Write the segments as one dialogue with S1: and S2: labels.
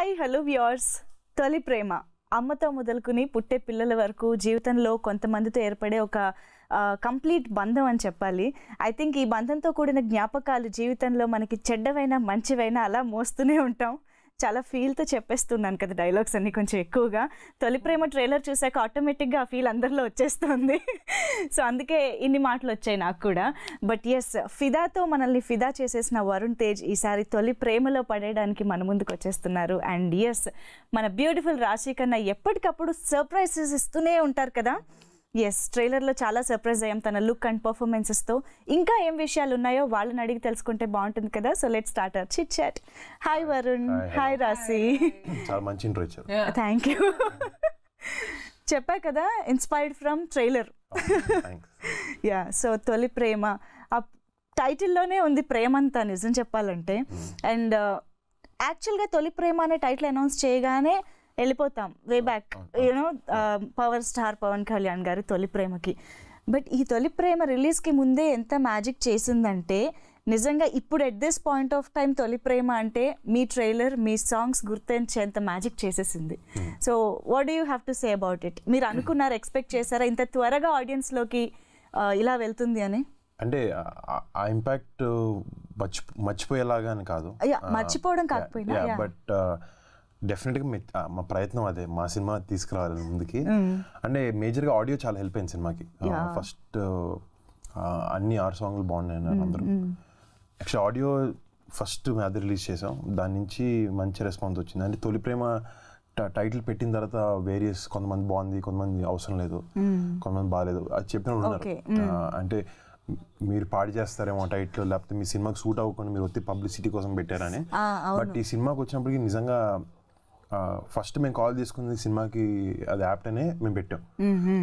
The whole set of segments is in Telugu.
S1: Hi hello viewers. తొలి ప్రేమ. అమ్మతో మొదలుకుని పుట్టే పిల్లల వరకు జీవితంలో కొంతమందితో ఏర్పడే ఒక కంప్లీట్ బంధం అని చెప్పాలి. ఐ థింక్ ఈ బంధంతో కూడిన జ్ఞాపకాలు జీవితంలో మనకి చెడ్డవైనా మంచివైనా అలా మోస్తూనే ఉంటాం. చాలా ఫీల్తో చెప్పేస్తున్నాను కదా డైలాగ్స్ అన్ని కొంచెం ఎక్కువగా. తొలి ప్రేమ ట్రైలర్ చూసాక ఆటోమేటిక్గా ఆ ఫీల్ అందరిలో వచ్చేస్తుంది. సో అందుకే ఇన్ని మాటలు వచ్చాయి నాకు కూడా. బట్ ఎస్ ఫిదాతో మనల్ని ఫిదా చేసేసిన వరుణ్ తేజ్ ఈసారి తొలి ప్రేమలో పడేయడానికి మన ముందుకు వచ్చేస్తున్నారు. అండ్ ఎస్ మన బ్యూటిఫుల్ రాశి కన్నా ఎప్పటికప్పుడు సర్ప్రైజెస్ ఇస్తూనే ఉంటారు కదా. ఎస్ ట్రైలర్లో చాలా సర్ప్రైజ్ అయ్యాం తన లుక్ అండ్ పర్ఫార్మెన్సెస్తో ఇంకా ఏం విషయాలు ఉన్నాయో వాళ్ళని అడిగి తెలుసుకుంటే బాగుంటుంది కదా. So let start our chit chat hi Varun hi Rashi
S2: చాలా మంచి ఇంట్రో ఇచ్చారు.
S1: థ్యాంక్ యూ చెప్పా కదా inspired from
S2: trailer
S1: yeah so Tholi Prema. ఆ టైటిల్లోనే ఉంది ప్రేమ అంతా నిజం చెప్పాలంటే. అండ్ యాక్చువల్గా తొలి ప్రేమ అనే టైటిల్ అనౌన్స్ చేయగానే వెళ్ళిపోతాం. Way back you know power star Pawan Kalyan గారి తొలి ప్రేమకి. బట్ ఈ తొలి ప్రేమ రిలీజ్కి ముందే ఎంత మ్యాజిక్ చేసిందంటే నిజంగా ఇప్పుడు at this point of time Tholi Prema అంటే మీ ట్రైలర్ మీ సాంగ్స్ గుర్తించేంత మ్యాజిక్ చేసేసింది. So what do you have to say about it మీరు అనుకున్నారు ఎక్స్పెక్ట్ చేశారా? ఇంత త్వరగా ఆడియన్స్లోకి ఇలా వెళ్తుంది అని?
S2: అంటే ఆ- ఇంపాక్ట్ మర్చి మర్చిపోయేలాగా అని కాదు.
S1: మర్చిపోవడం కాకపోయినా.
S2: బట్ డెఫినెట్గా మా ప్రయత్నం అదే మా సినిమా తీసుకురావాలి ముందుకి. అంటే మేజర్గా ఆడియో చాలా హెల్ప్ అయింది సినిమాకి. ఫస్ట్ అన్ని ఆరు సాంగ్లు బాగున్నాయి అందరూ. యాక్చువల్ ఆడియో ఫస్ట్ అది రిలీజ్ చేసాం. దాని నుంచి మంచి రెస్పాన్స్ వచ్చింది. అంటే తొలి ప్రేమ టైటిల్ పెట్టిన తర్వాత వేరియస్ కొంతమంది బాగుంది కొంతమంది అవసరం లేదు. కొంతమంది బాగాలేదు. అది చెప్పిన ఉన్నారు. అంటే మీరు పాడి చేస్తారేమో టైటిల్ లేకపోతే మీ సినిమాకి సూట్ అవ్వకుండా మీరు వచ్చి పబ్లిసిటీ కోసం పెట్టారని. బట్ ఈ సినిమాకి వచ్చినప్పటికి నిజంగా ఫస్ట్ మేము కాల్ తీసుకుంది సినిమాకి అది యాప్ట్ అనే మేము పెట్టాం.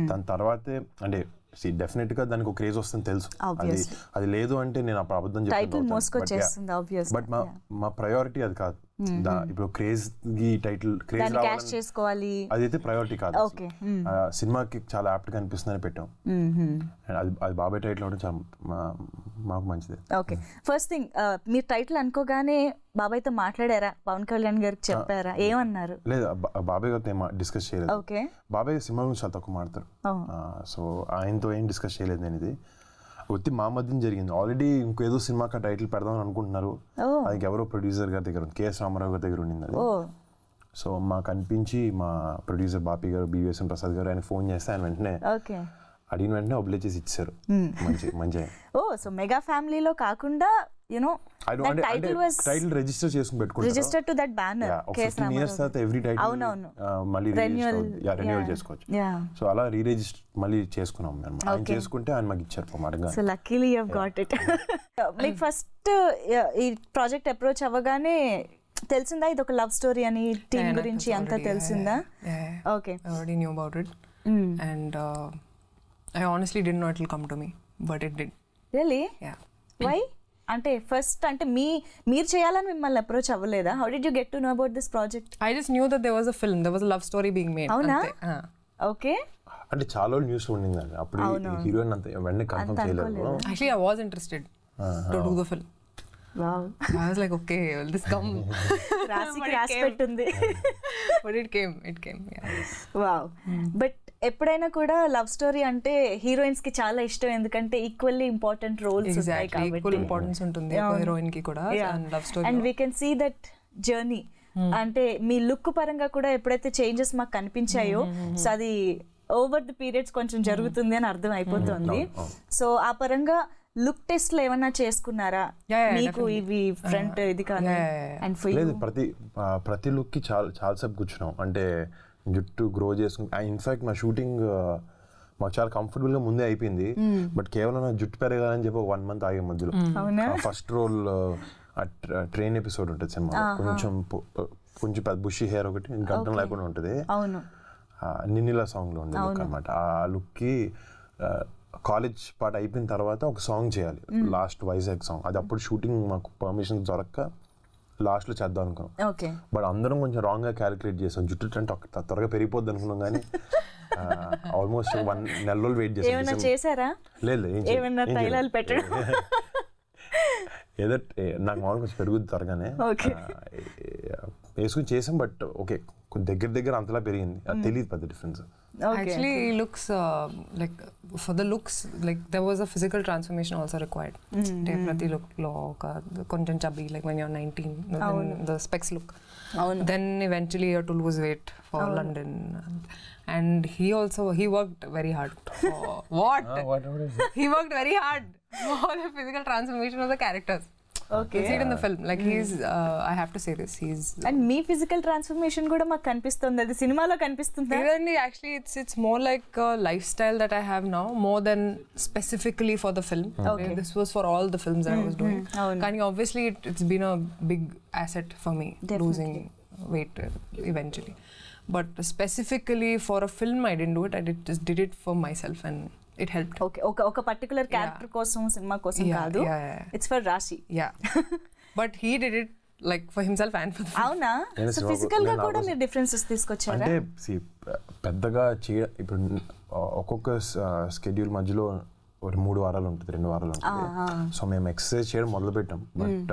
S2: దాని తర్వాతే అంటే డెఫినెట్గా దానికి ఒక క్రేజ్ వస్తుంది తెలుసు. అది. అది లేదు అంటే నేను అప్పుడు అబద్ధం
S1: ఆబ్వియస్
S2: బట్ మా మా ప్రయారిటీ అది కాదు. ఇప్పుడు క్రేజ్కి టైటిల్ క్రేజ్
S1: చేసుకోవాలి.
S2: అదైతే ప్రయారిటీ కాదు సినిమాకి చాలా యాప్ట్గా అనిపిస్తుందని పెట్టాం. అది అది బాబాయ్ టైటిల్ అవడం చాలా మాకు మంచిదే.
S1: ఓకే. ఫస్ట్ థింగ్ మీరు టైటిల్ అనుకోగానే బాబాయ్తో మాట్లాడారా? పవన్ కళ్యాణ్ గారికి చెప్పారా? ఏమన్నారు?
S2: లేదు బాబాయ్ గారితో డిస్కస్ చేయలేదు.
S1: ఓకే.
S2: బాబాయ్ సినిమా గురించి చాలా తక్కువ మాడతారు. సో ఆయనతో ఏం డిస్కస్ చేయలేదు నేను ఇది వచ్చి మా మధ్యన జరిగింది. ఆల్రెడీ ఇంకేదో సినిమాకి టైటిల్ పెడదాం అనుకుంటున్నారు. అది ఎవరో ప్రొడ్యూసర్ గారి దగ్గర ఉంది. కేఎస్ రామారావు గారి దగ్గర ఉండింది అది. సో మాకు అనిపించి మా ప్రొడ్యూసర్ బాపి గారు బివిఎస్ఎన్ ప్రసాద్ గారు ఆయన ఫోన్ చేస్తే ఆయన వెంటనే
S1: ఓకే.
S2: అడిగిన వెంటనే అప్లై చేసి ఇచ్చారు మంచి మంచి
S1: ఓ సో మెగా ఫ్యామిలీలో కాకుండా you know that title
S2: was title register చేసుకుని పెట్టుకుంటారు
S1: రిజిస్టర్డ్ టు దట్ బ్యానర్
S2: ఒక ఫిఫ్టీన్ ఇయర్స్ తర్వాత ఎవ్రీ టైటిల్
S1: అవునవును.
S2: మళ్ళీ
S1: Renewal,
S2: రెన్యువల్
S1: yeah.
S2: చేసుకోవచ్చు
S1: యా
S2: సో అలా రీ రిజిస్టర్ మళ్ళీ చేసుకున్నాం మేము ఆయన. చేసుకుంటే ఆయన మాకు ఇచ్చారు పొమ్మడగా
S1: so luckily you got it మీకు ఫస్ట్ ఈ ప్రాజెక్ట్ అప్రోచ్ అవ్వగానే తెలిసిందా ఇది ఒక లవ్ స్టోరీ అని టీం
S3: Yeah,
S1: గురించి అంతా
S3: already-
S1: తెలిసిందా. Okay
S3: I already knew about it. And uh, I honestly didn't know it will come to me, but it did.
S1: Really
S3: Yeah.
S1: Why అంటే ఫస్ట్ అంటే మీ మీరు చేయాలని మిమ్మల్ని అప్రోచ్ అవ్వలేదా how did you get to know about this project
S3: I just knew that there was a film, there was a love story being made.
S1: అవునా?
S3: Ah.
S1: ఓకే
S2: అంటే చాలా న్యూస్ ఉండిందండి అప్పుడు హీరోయిన్ అంత వెంటనే కన్ఫర్మ్ చేయలేదు
S3: I was interested to do the film.
S1: Wow
S3: I was like, okay, will this come?
S1: రాసికి రాసి. పెట్టుంది
S3: but it came, it came. Yeah.
S1: Wow but ఎప్పుడైనా కూడా లవ్ స్టోరీ అంటే హీరోయిన్స్కి చాలా ఇష్టం. ఎందుకంటే ఈక్వల్లీ ఇంపార్టెంట్ రోల్స్
S3: importance ఉంటుంది heroine కి కూడా love story. And.
S1: We can see that journey అంటే మీ లుక్ పరంగా కూడా ఎప్పుడైతే చేంజెస్ మాకు కనిపించాయో సో అది ఓవర్ ది పీరియడ్స్ కొంచెం జరుగుతుంది అని అర్థం అయిపోతుంది. సో ఆ పరంగా లుక్ టెస్ట్లో ఏమన్నా చేసుకున్నారా? మీకు. ఇవి ఫ్రంట్ ఇది
S3: yeah.
S1: అండ్
S2: ప్రతి ప్రతి లుక్కి చాలా చాలాసేపు కూర్చున్నాం. అంటే జుట్టు గ్రో చేసుకుని ఇన్ఫాక్ట్ మా షూటింగ్ మాకు చాలా కంఫర్టబుల్గా ముందే అయిపోయింది. బట్ కేవలం నా జుట్టు పెరగాలని చెప్పి వన్ మంత్ ఆగే మధ్యలో? ఫస్ట్ రోల్ ట్రైన్ ఎపిసోడ్ ఉంటుంది సినిమా కొంచెం కొంచెం పెద్ద బుషి హెయిర్ ఒకటి గడ్డం లేకుండా ఉంటుంది. నిన్నిలా సాంగ్లో ఉంది లుక్ అనమాట ఆ లుక్కి కాలేజ్ పాట అయిపోయిన తర్వాత ఒక సాంగ్ చేయాలి. లాస్ట్ వైజాగ్ సాంగ్ అది అప్పుడు షూటింగ్ మాకు పర్మిషన్ దొరక్క లాస్ట్లో చేద్దాం అనుకున్నాం.
S1: ఓకే.
S2: బట్ అందరం కొంచెం రాంగ్గా క్యాలిక్యులేట్ చేసాం. జుట్టు అంటే త్వరగా పెరిగిపోద్ది అనుకున్నాం కానీ ఆల్మోస్ట్ వన్ నెల రోజులు వెయిట్ చేసాం.
S1: చేశారా
S2: లేదు లేదు, ఏం చేయలేదు.
S1: ఏమన్నా
S2: ఏం చేయలేదు.
S1: తైలాలు పెట్టడం?
S2: ఏదో నాకు మామూలుగా కొంచెం పెరుగుద్ది త్వరగానే. వేసుకుని చేసాం బట్ ఓకే కొంచెం దగ్గర దగ్గర అంతలా పెరిగింది. అది తెలియదు పెద్ద difference
S1: Okay.
S3: Actually, he looks uh, like for the looks like there was a physical transformation also required. Mm-hmm. look look కొంచెం chubby like when you're 19, no, then the specs look.
S1: Oh, Avun.
S3: Then eventually you have to lose weight for oh, Avun. London, and he also he worked very hard. For what? Uh, what? What is it? He worked very hard for the physical transformation of the characters.
S1: Okay
S3: You see it in the film. Like he's, uh, I have to say this, he's
S1: and me physical transformation కూడా మాకు కనిపిస్తుంది అది సినిమాలో కనిపిస్తుందా
S3: Really, actually, it's it's more like a lifestyle that I have now, more than specifically for the film.
S1: Okay.
S3: This was for all the films that I was doing.
S1: అవును.
S3: Kani, obviously, it, it's been a big asset for me losing weight uh, eventually. But specifically for a film, I didn't do it. I did, just did it for myself, and it helped.
S1: Okay ఒక ఒక పర్టికులర్ క్యారెక్టర్ కోసం సినిమా కోసం కాదు. It's
S3: for Raashi he did it like for himself and for the film.
S1: అవునా? సో
S2: ఫిజికల్గా
S1: కూడా. మీరు డిఫరెన్సెస్ తీసుకొచ్చారా?
S2: అంటే పెద్దగా చేయ ఇప్పుడు ఒక్కొక్క స్కెడ్యూల్ మధ్యలో ఒక మూడు వారాలు ఉంటుంది రెండు వారాలు ఉంటుంది. సో మేము ఎక్సర్సైజ్ చేయడం మొదలు పెట్టాం బట్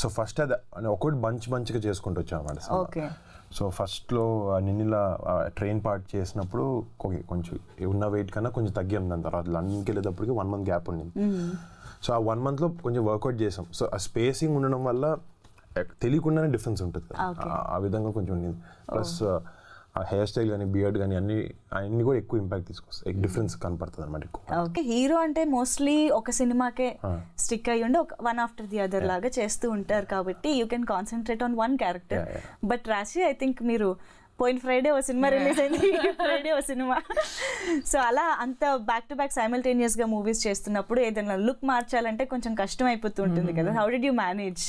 S2: సో ఫస్ట్ అది ఒక్కొక్కటి బంచ్ బంచ్గా చేసుకుంటూ వచ్చాం
S1: ఓకే
S2: అన్నమాట సో ఫస్ట్లో నిన్నలా ట్రైన్ పార్ట్ చేసినప్పుడు కొంచెం ఉన్న వెయిట్ కన్నా కొంచెం తగ్గాం దాని తర్వాత లండన్కి వెళ్ళేటప్పటికి వన్ మంత్ గ్యాప్ ఉండింది. సో ఆ వన్ మంత్లో కొంచెం వర్కౌట్ చేసాం. సో ఆ స్పేసింగ్ ఉండడం వల్ల తెలియకుండానే డిఫరెన్స్ ఉంటుంది. ఆ- విధంగా కొంచెం ఉండింది. ప్లస్ హెయిర్ స్టైల్ కానీ బియర్డ్ కానీ అన్ని అన్ని కూడా ఎక్కువ ఇంపాక్ట్ తీసుకొస్తాయి. డిఫరెన్స్ కనపడుతుంది అనమాట ఎక్కువ.
S1: ఓకే హీరో అంటే మోస్ట్లీ ఒక సినిమాకే స్టిక్ అయ్యి ఉండి ఒక వన్ ఆఫ్టర్ ది అదర్ లాగా చేస్తూ ఉంటారు కాబట్టి you can concentrate on one
S2: character
S1: but Raashi I think మీరు పోయిన ఫ్రైడే ఓ సినిమా రిలీజ్ అయింది. ఫ్రైడే ఓ సినిమా. సో అలా అంత బ్యాక్ టు బ్యాక్ సైమల్టేనియస్గా మూవీస్ చేస్తున్నప్పుడు ఏదైనా లుక్ మార్చాలంటే కొంచెం కష్టం అయిపోతూ ఉంటుంది కదా. How did you manage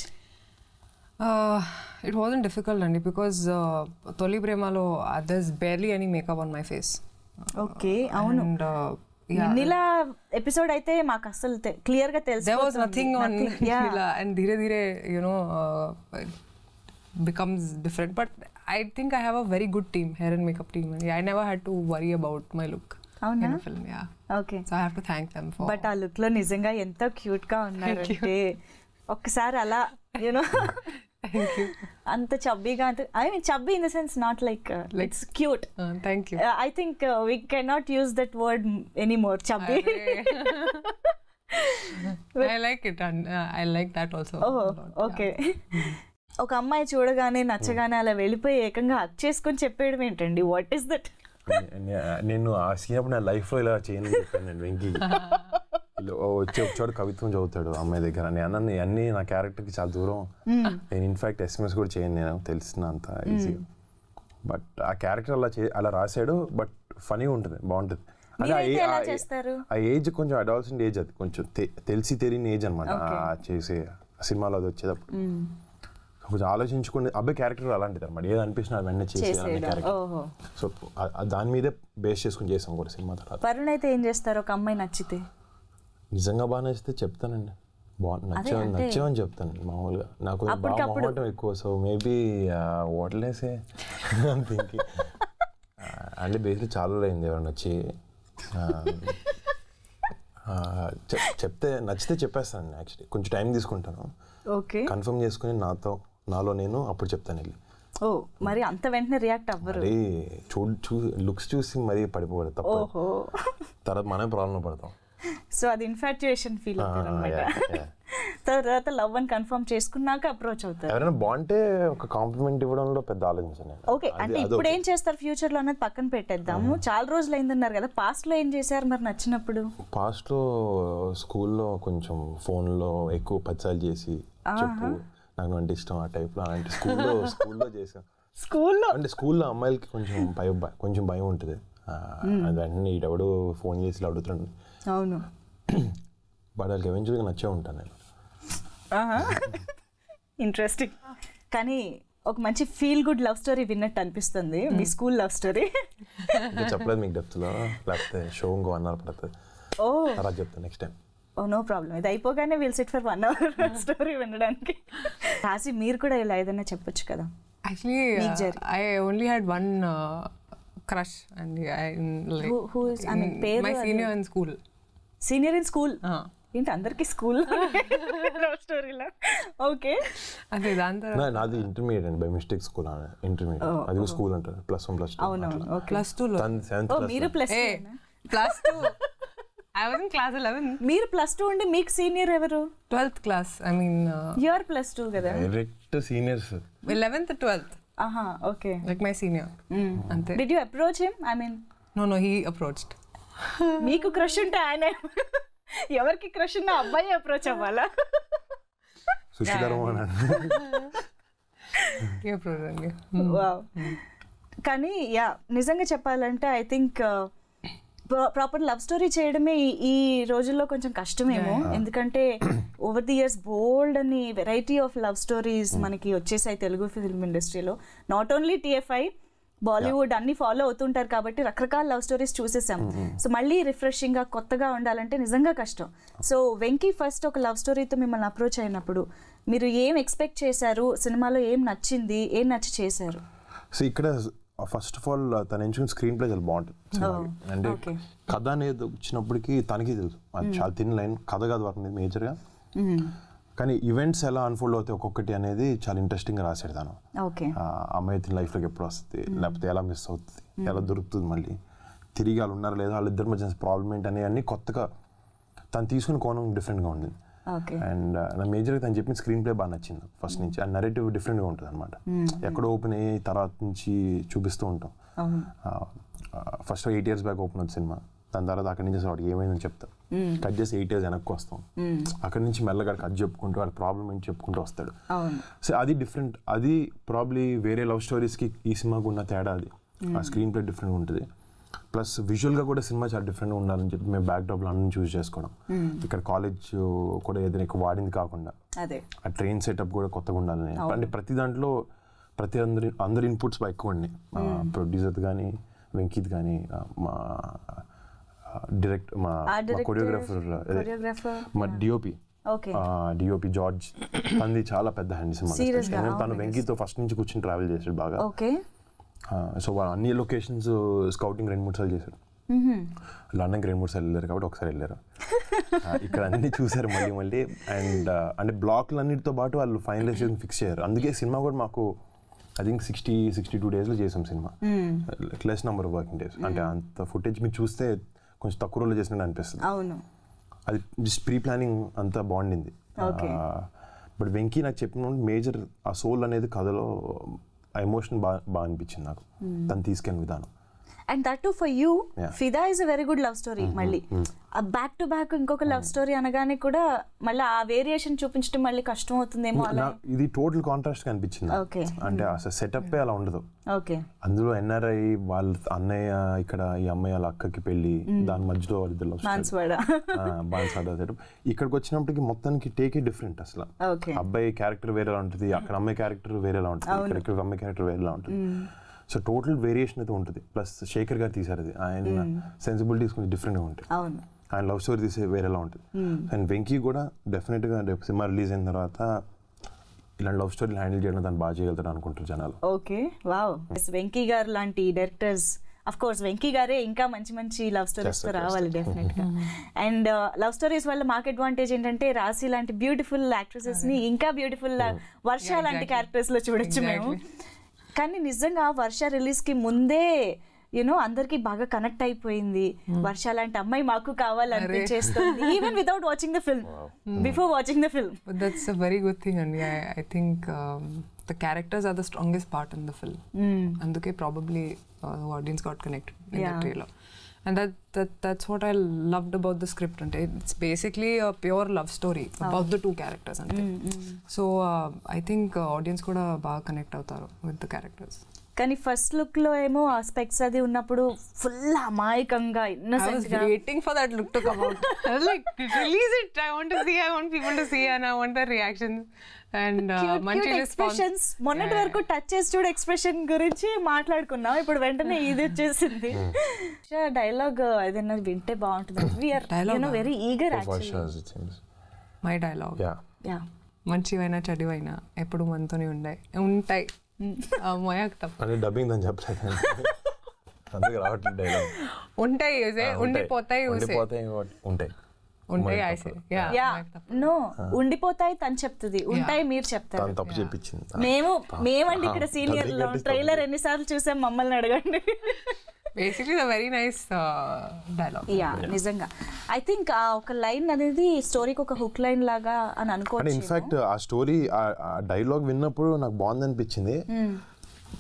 S3: Uh, it wasn't difficult, Andy, because uh, Toli Premalo, uh, there's barely any makeup on my face.
S1: Okay అవును
S3: uh,
S1: వెన్నెలా ఎపిసోడ్ అయితే మాకు అసలు క్లియర్గా తెలుసు
S3: there was nothing on Nila, and dhire dhire, you know, uh, it becomes different. But I think I have a very good team, hair and makeup team. And yeah, I never had to worry about my look in
S1: అవునా
S3: a film. Yeah,
S1: okay
S3: so I have to thank them for.
S1: But ఆ లుక్లో నిజంగా ఎంత క్యూట్గా ఉన్నారంటే ఒక్కసారి అలా యూనో అంత చబ్బీగా అంత I mean chubby in the sense not like it's
S3: cute thank you.
S1: I think we cannot use that word any more chubby
S3: I like it, and I like that also.
S1: Oh
S3: a lot, yeah.
S1: Okay ఒక అమ్మాయి చూడగానే నచ్చగానే అలా వెళ్ళిపోయి ఏకంగా హక్ చేసుకొని చెప్పేయడం ఏంటండి? వాట్ ఈస్ దట్
S2: నేను ఆ సీన్ అప్పుడు నా లైఫ్లో ఇలా చేయను చెప్పాను నేను వెంకీ వచ్చి చోట కవిత్వం చదువుతాడు అమ్మాయి దగ్గర. నేను అన్నాను అన్నీ నా క్యారెక్టర్కి చాలా దూరం. నేను ఇన్ఫాక్ట్ ఎస్ఎంఎస్ కూడా చేయను నేను తెలిసిన అంత ఈజీగా బట్ ఆ క్యారెక్టర్ అలా చే అలా రాశాడు బట్ ఫనీగా ఉంటుంది బాగుంటుంది. అదే ఆ ఏజ్ కొంచెం అడాల్సిన ఏజ్ అది కొంచెం తెలిసి తెలియని ఏజ్ అనమాట చేసే సినిమాలో అది వచ్చేటప్పుడు. కొంచెం ఆలోచించుకుని అబ్బాయి క్యారెక్టర్ అలాంటిది అనమాట ఏది అనిపించినా వెంటనే
S1: చేసేయడం.
S2: క్యారెక్టర్. సో దాని మీదే బేస్ చేసుకుని చేసాం కూడా సినిమా తర్వాత.
S1: వరుణ్ అయితే ఏం చేస్తారు? ఒక అమ్మాయి నచ్చితే.
S2: నిజంగా బాగా నచ్చితే చెప్తానండి. నచ్చామని
S1: అంటే-
S2: నచ్చామని చెప్తాను. మామూలుగా నాకు బాగా. మొహమాటం ఎక్కువ సో మేబీ ఓట్లేసే థింకింగ్ అంటే బేసిక్లీ చాలా అయింది ఎవరైనా వచ్చి చెప్తే నచ్చితే చెప్పేస్తాను యాక్చువల్లీ కొంచెం టైం తీసుకుంటాను.
S1: ఓకే.
S2: కన్ఫర్మ్ చేసుకుని నాతో నాలో నేను అప్పుడు చెప్తాను వెళ్ళి.
S1: ఓ మరి అంత వెంటనే రియాక్ట్ అవ్వరు.
S2: చూ చూ లుక్స్ చూసి మరీ పడిపోవడం తప్ప తర్వాత మనమే ప్రాబ్లం పడతాం.
S1: సో అది ఇన్ఫాచ్యుయేషన్ ఫీల్ అవుతారు అనమాట. తర్వాత లవ్ అని కన్ఫర్మ్ చేసుకున్నాక అప్రోచ్ అవుతారు.
S2: ఎవరైనా బాగుంటే ఒక కాంప్లిమెంట్ ఇవ్వడంలో పెద్ద ఆలోచించాను.
S1: ఓకే అంటే ఇప్పుడు. ఏం చేస్తారు ఫ్యూచర్లో అనేది పక్కన పెట్టేద్దాము. చాలా రోజులు అయిందన్నారు కదా పాస్ట్లో ఏం చేశారు మరి నచ్చినప్పుడు?
S2: పాస్ట్లో స్కూల్లో కొంచెం ఫోన్లో ఎక్కువ పచ్చాలు చేసి చెప్పు నాకు అంటే ఇష్టం ఆ టైప్లో అలాంటి స్కూల్లో స్కూల్లో చేసాం
S1: స్కూల్లో
S2: అంటే స్కూల్లో అమ్మాయిలకి కొంచెం భయం కొంచెం భయం ఉంటుంది. వెంటనే ఈడెవడు ఫోన్ చేసి ఇలా అడుగుతున్నాడు.
S1: అవును.
S2: బట్ వాళ్ళకి ఎవెన్చువల్గా నచ్చే ఉంటాను నేను.
S1: ఇంట్రెస్టింగ్ కానీ ఒక మంచి ఫీల్ గుడ్ లవ్ స్టోరీ విన్నట్టు అనిపిస్తుంది. మీ స్కూల్ లవ్ స్టోరీ
S2: చెప్పలేదు మీకు డెప్త్లో లేకపోతే షో ఇంకో వన్ అవర్ పడుతుంది.
S1: ఓ.
S2: తర్వాత చెప్తాను నెక్స్ట్ టైం
S1: ఓ నో ప్రాబ్లం ఇది అయిపోగానే will sit for one hour story వినడానికి. రాసి మీరు కూడా ఇలా ఏదైనా చెప్పొచ్చు కదా?
S3: Actually,
S1: Meek
S3: uh,
S1: Jerry.
S3: I only had one uh, crush, and senior in school.
S1: ఏంటి అందరికి స్కూల్లో లవ్ స్టోరీలా ఓకే.
S3: అదే దాని తర్వాత
S2: నాది ఇంటర్మీడియట్ అండి బై మిస్టేక్ స్కూల్ ఇంటర్మీడియట్ అది స్కూల్ అంటారు ప్లస్ వన్ ప్లస్ టూ
S1: అవునవును
S3: ప్లస్
S2: క్లాస్
S1: మీరు
S3: plus plus two I was in class eleven
S1: మీరు ప్లస్ టూ ఉండి మీకు సీనియర్ ఎవరు?
S3: Twelfth class I mean
S1: you're plus two కదా?
S2: డైరెక్ట్ సీనియర్స్
S3: ఎలెవెన్త్ ట్వెల్త్
S1: ఆహా ఓకే.
S3: లైక్ మై సీనియర్ అంతే.
S1: Did you approach him I mean
S3: no no he approached
S1: మీకు క్రష్ ఉంటే ఆయన ఎవరికి క్రష్ ఉన్న అబ్బాయి అప్రోచ్ అవ్వాలా?
S3: అండి
S1: వావ్ కానీ యా నిజంగా చెప్పాలంటే I think proper love story చేయడమే ఈ- ఈ రోజుల్లో కొంచెం కష్టమేమో. ఎందుకంటే ఓవర్ ది ఇయర్స్ బోల్డ్ అని వెరైటీ ఆఫ్ లవ్ స్టోరీస్ మనకి వచ్చేసాయి తెలుగు ఫిల్మ్ ఇండస్ట్రీలో నాట్ ఓన్లీ టిఎఫ్ఐ బాలీవుడ్ అన్ని ఫాలో అవుతుంటారు కాబట్టి రకరకాల లవ్ స్టోరీస్ చూసేసాం. సో మళ్ళీ రిఫ్రెషింగ్గా కొత్తగా ఉండాలంటే నిజంగా కష్టం. సో వెంకీ ఫస్ట్ ఒక లవ్ స్టోరీతో మిమ్మల్ని అప్రోచ్ అయినప్పుడు మీరు ఏం ఎక్స్పెక్ట్ చేశారు? సినిమాలో ఏం నచ్చింది? ఏం నచ్చి చేశారు?
S2: సో ఇక్కడ ఫస్ట్ ఆఫ్ ఆల్ తను ఎంచుకున్న స్క్రీన్ ప్లే చాలా బాగుంటుంది. అంటే. కథ అనేది వచ్చినప్పటికి తనకి తెలుసు. చాలా తిన్ లైన్. కథ కాదు వర్క్ మేజర్గా కానీ ఈవెంట్స్ ఎలా అన్ఫోల్డ్ అవుతాయి ఒక్కొక్కటి అనేది చాలా ఇంట్రెస్టింగ్గా రాశాడు తను అమ్మాయి తిన లైఫ్లోకి ఎప్పుడు వస్తుంది లేకపోతే ఎలా మిస్ అవుతుంది ఎలా దొరుకుతుంది మళ్ళీ తిరిగి వాళ్ళు ఉన్నారా లేదా వాళ్ళిద్దరి మధ్య ప్రాబ్లం ఏంటి అనే అన్ని కొత్తగా తను తీసుకున్న కోణం డిఫరెంట్గా ఉంది.
S1: ఓకే.
S2: అండ్ నా మేజర్గా తను చెప్పిన స్క్రీన్ ప్లే బాగా నచ్చింది ఫస్ట్ నుంచి. అండ్ నరేటివ్ డిఫరెంట్గా ఉంటుంది అనమాట ఎక్కడో ఓపెన్ అయ్యి తర్వాత నుంచి చూపిస్తూ ఉంటాం. First eight years back open అవుతుంది సినిమా దాని తర్వాత అక్కడి నుంచి అసలు వాడికి ఏమైందని చెప్తాం. కట్ చేసి ఎయిట్ ఇయర్స్ వెనక్కి వస్తాం. అక్కడి నుంచి మెల్లగా కట్ చెప్పుకుంటూ వాడి ప్రాబ్లం ఏంటి చెప్పుకుంటూ వస్తాడు. సో అది డిఫరెంట్ అది ప్రాబ్లీ వేరే లవ్ స్టోరీస్కి ఈ సినిమాకు ఉన్న తేడా అది. ఆ స్క్రీన్ ప్లే డిఫరెంట్ ఉంటుంది. ప్లస్ విజువల్గా కూడా సినిమా చాలా డిఫరెంట్గా ఉండాలని చెప్పి మేము బ్యాక్ డ్రాప్లో అన్ని చూస్ చేసుకోవడం. ఇక్కడ కాలేజ్ కూడా ఏదైనా ఎక్కువ వాడింది కాకుండా. ఆ ట్రైన్ సెటప్ కూడా కొత్తగా ఉండాలని. అంటే ప్రతి దాంట్లో ప్రతి అందరి అందరి ఇన్పుట్స్ బాగా ఎక్కువ ఉన్నాయి ప్రొడ్యూసర్ కానీ వెంకీత్ కానీ మా డైరెక్ట్ మా కొరియోగ్రాఫర్ మా డిఓపి
S1: ఓకే
S2: డిఓపి జార్జ్ తనది చాలా పెద్ద హ్యాండ్ సినిమా
S1: Serious గా?
S2: తను వెంకీతో ఫస్ట్ నుంచి కూర్చొని ట్రావెల్ చేసాడు బాగా.
S1: ఓకే
S2: సో వాళ్ళు అన్ని లొకేషన్స్ స్కౌటింగ్ రెండు మూడు సార్లు చేశాడు. లండన్కి రెండు మూడు సార్లు వెళ్ళారు కాబట్టి ఒకసారి వెళ్ళారు. ఇక్కడ అన్ని చూసారు మళ్ళీ మళ్ళీ. అండ్ అంటే బ్లాక్లు అన్నిటితో పాటు వాళ్ళు ఫైనలైజేషన్ ఫిక్స్ చేశారు అందుకే సినిమా కూడా మాకు I think sixty sixty two డేస్లో చేసాం cinema. Less number of working days అంటే అంత ఫుటేజ్ మీరు చూస్తే కొంచెం తక్కువ రోజులు చేసినట్టు అనిపిస్తుంది.
S1: అవును.
S2: అది జస్ట్ ప్రీ ప్లానింగ్ అంతా బాగుండింది. బట్ వెంకీ నాకు చెప్పిన మేజర్ ఆ సోల్ అనేది కథలో ఆ ఎమోషన్ బాగా బాగా అనిపించింది నాకు. తను తీసుకెళ్ళిన విధానం.
S1: And that too for
S2: you.
S1: Fidaa is a very good love story మళ్ళీ. బ్యాక్ టు బ్యాక్ ఇంకొక లవ్ స్టోరీ అనగానే కూడా మళ్ళీ ఆ వేరియేషన్ చూపించడం మళ్ళీ కష్టం అవుతుందేమో
S2: ఇది టోటల్ కాంట్రాస్ట్ కనిపించింది. అంటే అసలు సెటప్ అలా ఉండదు.
S1: ఓకే
S2: అందులో ఎన్ఆర్ఐ వాళ్ళ అన్నయ్య ఇక్కడ ఈ అమ్మాయి వాళ్ళ అక్కకి పెళ్ళి దాని మధ్యలో వాళ్ళిద్దరు బాన్సాడ సెటప్ ఇక్కడికి వచ్చినప్పటికి మొత్తానికి టేకే డిఫరెంట్ అసలు. అబ్బాయి క్యారెక్టర్ వేరేలా ఉంటుంది అక్కడ అమ్మాయి క్యారెక్టర్ వేరేలా ఉంటుంది ఇక్కడ అమ్మాయి క్యారెక్టర్ వేరేలా ఉంటుంది. సో టోటల్ వేరియేషన్ అయితే ఉంటుంది. ప్లస్ శేఖర్ గారు తీశారు అది. ఆయన సెన్సిబిలిటీస్ కొంచెం డిఫరెంట్గా ఉంటాయి. ఆయన లవ్ స్టోరీ తీసే వేరేలా ఉంటుంది. అండ్ వెంకీ కూడా డెఫినెట్గా రేపు సినిమా రిలీజ్ అయిన తర్వాత ఇలాంటి లవ్ స్టోరీలు హ్యాండిల్ చేయడం దాన్ని బాగా చేయగలుగుతాడు అనుకుంటారు జనాలు.
S1: ఓకే. వావ్. వెంకీ గారు లాంటి డైరెక్టర్స్ అఫ్ కోర్స్ వెంకీ గారే ఇంకా మంచి మంచి లవ్
S2: స్టోరీస్తో
S1: రావాలి డెఫినెట్గా అండ్ లవ్ స్టోరీస్ వల్ల మాకు అడ్వాంటేజ్ ఏంటంటే రాశి లాంటి బ్యూటిఫుల్ యాక్ట్రెసెస్ని ఇంకా బ్యూటిఫుల్ వర్ష లాంటి క్యారెక్టర్స్లో చూడొచ్చు మేము. కానీ నిజంగా వర్ష రిలీజ్కి ముందే యూనో అందరికి బాగా కనెక్ట్ అయిపోయింది వర్ష లాంటి అమ్మాయి మాకు కావాలనిపించేస్తుంది even without watching the film before watching the film
S3: But that's a very good thing, and I, I think um, the characters are the strongest part in the film. And okay, probably uh, the audience got connected in
S1: Yeah.
S3: the trailer. And that, that that's what I loved about the script. And it's basically a pure love story about the two characters. And so uh, I think uh, audience కూడా బాగా connect అవుతారు with the characters.
S1: కానీ ఫస్ట్ లుక్లో ఏమో ఆ స్పెక్స్ అది ఉన్నప్పుడు ఫుల్ అమాయకంగా
S3: waiting for that look to like release it I want to see I want see and I reaction and మంచి
S1: ఎక్స్ప్రెషన్స్ మొన్నటి వరకు టచ్ చేసి చూడు ఎక్స్ప్రెషన్ గురించి మాట్లాడుకున్నాం. ఇప్పుడు వెంటనే ఇది వచ్చేసింది. డైలాగ్ uh, ఏదైనా వింటే బాగుంటుంది. Very
S3: eager my
S2: dialogue
S1: yeah
S3: మంచివైనా చెడివైనా ఎప్పుడు మనతోనే ఉండే ఉంటాయి. మొయాక్ తప్ప.
S2: డబ్బింగ్ దాన్ని చెప్పలేదు అందుకే రావట్లేదు డైలాగ్
S3: ఉంటాయి యూసే ఉండిపోతాయి
S2: ఉండిపోతాయి ఉంటాయి.
S1: నో ఉండిపోతాయి తను చెప్తుంది. ఉంటాయి మీరు చెప్తారు.
S2: తను తప్పు చెప్పించింది.
S1: మేము మేమండి ఇక్కడ సీనియర్ ట్రైలర్ ఎన్నిసార్లు చూసాం మమ్మల్ని అడగండి.
S3: Basically the very nice dialogue
S1: yeah నిజంగా. ఐ థింక్ ఆ ఒక లైన్ అనేది స్టోరీకి ఒక హుక్ లైన్ లాగా అని
S2: అంటే
S1: అనుకోవచ్చు
S2: ఇన్ఫాక్ట్ ఆ స్టోరీ ఆ డైలాగ్ విన్నప్పుడు నాకు బాగుంది అనిపించింది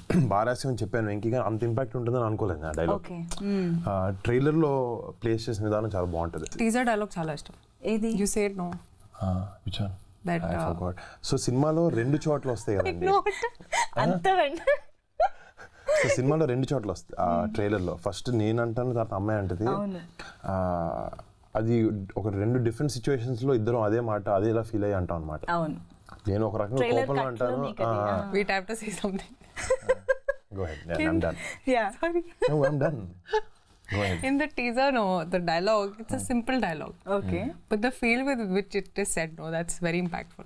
S2: బారాసి అని చెప్పాను వెంకీ గారు అంత ఇంపాక్ట్ ఉంటుందని అనుకోలేదు ఆ డైలాగ్
S1: ఓకే
S2: ట్రైలర్లో ప్లేస్ చేసిన విధానం చాలా బాగుంటుంది.
S3: టీజర్ డైలాగ్ చాలా ఇష్టం.
S1: ఏది?
S3: You said no that
S2: so సినిమాలో రెండు చోట్ల వస్తాయి కదండి.
S1: అంత వెంట.
S2: సో సినిమాలో రెండు చోట్ల వస్తాయి ఆ ట్రైలర్లో ఫస్ట్ నేను అంటాను తర్వాత అమ్మాయి అంటది.
S1: అవును.
S2: ఆ, అది ఒక రెండు డిఫరెంట్ సిచ్యువేషన్స్లో ఇద్దరం అదే మాట అదేలా ఫీల్ అయ్యి అంటాం అనమాట
S1: అవును.
S2: నేను ఒక రకంగా కోపంలో అంటాను
S1: అది.
S2: We type to say
S1: something
S3: go
S2: head I'm done yeah sorry.
S3: In the teaser, no, the dialogue, it's a simple dialogue.
S1: Okay
S3: But the feel with which it is said, no, that's very impactful.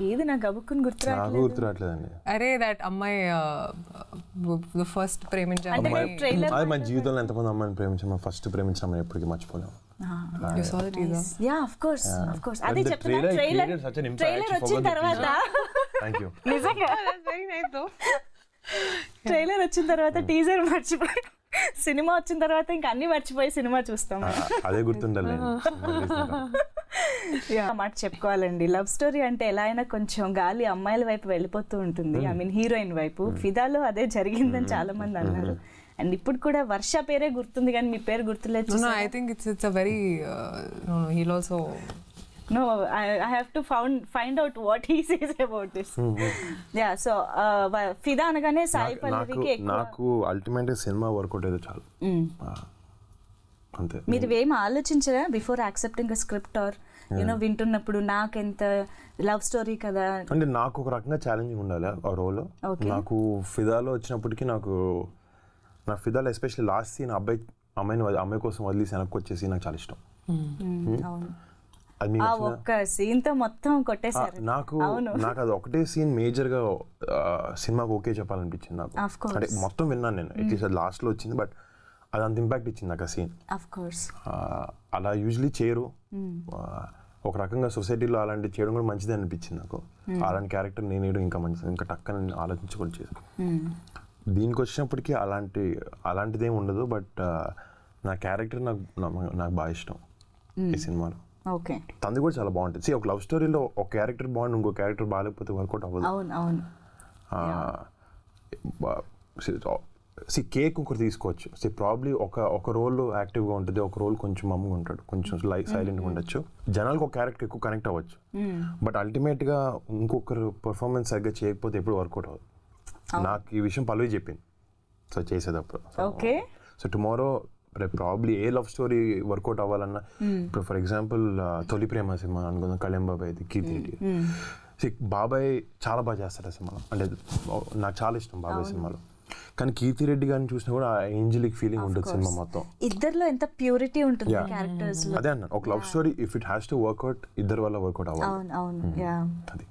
S1: ఏది నాకు గబుక్కుని గుర్తు
S2: నాకు
S1: రావట్లేదు
S2: గుర్తు రావట్లేదండి
S3: అరే దట్ అమ్మాయి ద ఫస్ట్ ప్రేమించే
S1: అంటే
S3: అమ్మాయి.
S1: మీరు ట్రైలర్
S2: అది మా జీవితంలో ఎంతమంది అమ్మాయిని ప్రేమించాం ఫస్ట్ ప్రేమించిన అమ్మాయి ఎప్పటికీ మర్చిపోలేము.
S3: You saw the teaser
S1: yeah of course of course అదే చెప్తున్నా
S2: trailer
S1: ట్రైలర్ ట్రైలర్ వచ్చిన తర్వాత.
S2: థ్యాంక్ యూ
S1: నిజంగా
S3: very nice though.
S1: ట్రైలర్ వచ్చిన తర్వాత టీజర్ మర్చిపోయి సినిమా వచ్చిన తర్వాత ఇంకా అన్ని మర్చిపోయి సినిమా చూస్తాం.
S2: అదే గుర్తుండాలి
S1: మాట చెప్పుకోవాలండి. లవ్ స్టోరీ అంటే ఎలా అయినా కొంచెం గాలి అమ్మాయిల వైపు వెళ్ళిపోతూ ఉంటుంది. ఐ మీన్ హీరోయిన్ వైపు. ఫిదాలో అదే జరిగిందని చాలా మంది అన్నారు. అండ్ ఇప్పుడు కూడా వర్ష పేరే గుర్తుంది కానీ మీ పేరు గుర్తులేదు
S3: a very uh, no no he'll also
S1: no I have to found find out what he says about this yeah so Fidaa అనగానే సాయి పల్లవికి
S2: నాకు అల్టిమేట్ సినిమా వర్కౌట్ అయితే చాలు. అంతే.
S1: మీరు ఏం ఆలోచించరా before accepting a script or you know వింటున్నప్పుడు నాకెంత లవ్ స్టోరీ కదా?
S2: అంటే నాకు ఒక రకంగా ఛాలెంజింగ్ ఉండాలి ఆ రోల్. నాకు ఫిదాలో వచ్చినప్పటికీ నాకు నా ఫిదాలో ఎస్పెషల్లీ లాస్ట్ సీన్ అబ్బాయి అమ్మాయిని అమ్మాయి కోసం వదిలేసి వెనక్కి వచ్చేసి నాకు చాలా ఇష్టం.
S1: అవును.
S2: అది మీకు
S1: ఆ
S2: నచ్చిందా?
S1: ఒక్క సీన్తో మొత్తం కొట్టేశారు.
S2: నాకు. నాకు అది ఒకటే సీన్ మేజర్గా సినిమాకి ఓకే చెప్పాలనిపించింది నాకు. అంటే మొత్తం విన్నాను నేను. అట్లీస్ట్ అది లాస్ట్లో వచ్చింది బట్ అది అంత ఇంపాక్ట్ ఇచ్చింది నాకు ఆ సీన్. అలా యూజువలీ చేయరు. ఆ, ఒక రకంగా సొసైటీలో అలాంటి చేయడం కూడా మంచిది అనిపించింది నాకు. అలాంటి క్యారెక్టర్ నేను వేయడం ఇంకా మంచిది. ఇంకా టక్కన ఆలోచించుకొని చేశాను. దీనికి వచ్చినప్పటికీ అలాంటి అలాంటిది ఏమి ఉండదు. బట్ నా క్యారెక్టర్ నాకు నాకు బాగా ఇష్టం ఈ సినిమాలో.
S1: ఓకే
S2: తంది కూడా చాలా బాగుంటుంది. ఒక లవ్ స్టోరీలో ఒక క్యారెక్టర్ బాగుంది ఇంకో క్యారెక్టర్ బాగాలేకపోతే వర్కౌట్ అవ్వదు.
S1: అవును అవును.
S2: సి కేక్ ఒకటి తీసుకోవచ్చు. సి ప్రాబ్లీ ఒక ఒక రోల్ యాక్టివ్గా ఉంటుంది ఒక రోల్ కొంచెం మమ్ముగా ఉంటాడు. కొంచెం లైక్ సైలెంట్గా ఉండొచ్చు. జనాలకు ఒక క్యారెక్టర్ ఎక్కువ కనెక్ట్ అవ్వచ్చు. బట్ అల్టిమేట్గా ఇంకొకరు పర్ఫార్మెన్స్ సరిగ్గా చేయకపోతే ఎప్పుడు వర్కౌట్ అవ్వదు. నాకు ఈ విషయం పల్లవి చెప్పింది. సో చేసేటప్పుడు.
S1: ఓకే
S2: సో టుమారో రేపు probably a love story work out అవ్వాలన్నా ఇప్పుడు for example Tholi Prema cinema అనుకుందాం కళ్యాణ్ బాబాయ్ కీర్తి రెడ్డి. See, బాబాయ్ చాలా బాగా చేస్తాడు ఆ సినిమాలో. అంటే నాకు చాలా ఇష్టం బాబాయ్ సినిమాలో. కానీ కీర్తి రెడ్డి గారిని చూసినా కూడా ఆ ఏంజలిక్ ఫీలింగ్ ఉంటుంది సినిమా మొత్తం.
S1: ఇద్దర్లో ఎంత ప్యూరిటీ ఉంటుంది. క్యారెక్టర్స్లో.
S2: అదే అన్నాను. ఒక love story if it has to work out ఇద్దరు వల్ల వర్కౌట్ అవ్వాలి.
S1: అవును అవును. యా
S2: అది.